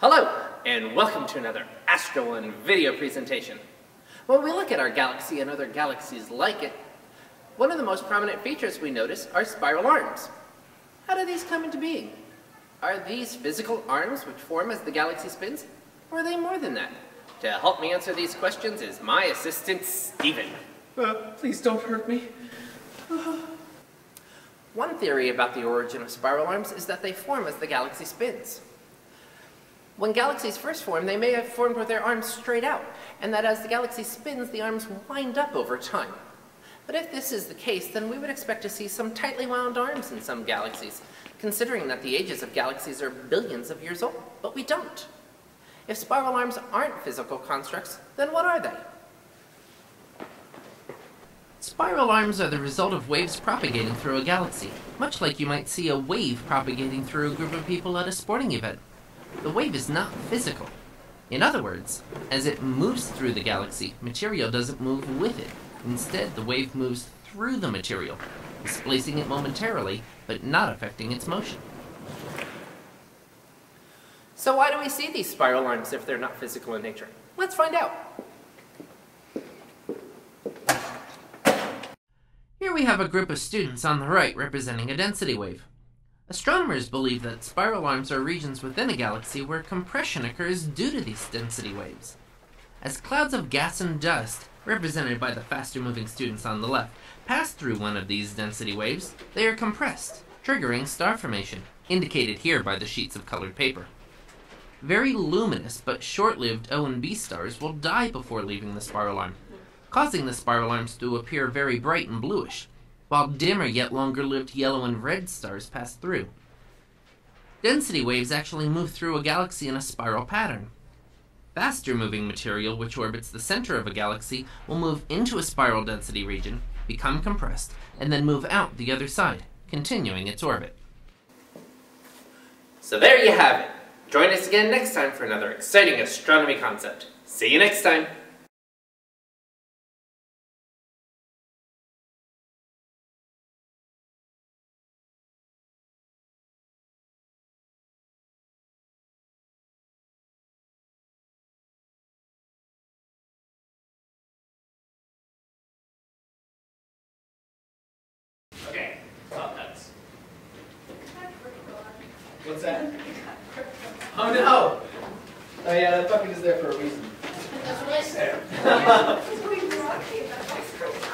Hello, and welcome to another Astro One video presentation. When we look at our galaxy and other galaxies like it, one of the most prominent features we notice are spiral arms. How do these come into being? Are these physical arms which form as the galaxy spins, or are they more than that? To help me answer these questions is my assistant, Steven. Uh, please don't hurt me. One theory about the origin of spiral arms is that they form as the galaxy spins. When galaxies first form, they may have formed with their arms straight out, and that as the galaxy spins, the arms wind up over time. But if this is the case, then we would expect to see some tightly wound arms in some galaxies, considering that the ages of galaxies are billions of years old, but we don't. If spiral arms aren't physical constructs, then what are they? Spiral arms are the result of waves propagating through a galaxy, much like you might see a wave propagating through a group of people at a sporting event the wave is not physical. In other words, as it moves through the galaxy, material doesn't move with it. Instead, the wave moves through the material, displacing it momentarily, but not affecting its motion. So why do we see these spiral arms if they're not physical in nature? Let's find out. Here we have a group of students on the right representing a density wave. Astronomers believe that spiral arms are regions within a galaxy where compression occurs due to these density waves. As clouds of gas and dust, represented by the faster moving students on the left, pass through one of these density waves, they are compressed, triggering star formation, indicated here by the sheets of colored paper. Very luminous but short-lived O and B stars will die before leaving the spiral arm, causing the spiral arms to appear very bright and bluish, while dimmer yet longer-lived yellow and red stars pass through. Density waves actually move through a galaxy in a spiral pattern. Faster moving material which orbits the center of a galaxy will move into a spiral density region, become compressed, and then move out the other side, continuing its orbit. So there you have it. Join us again next time for another exciting astronomy concept. See you next time! What's that? Oh no! Oh yeah, that bucket is there for a reason. That's what I said.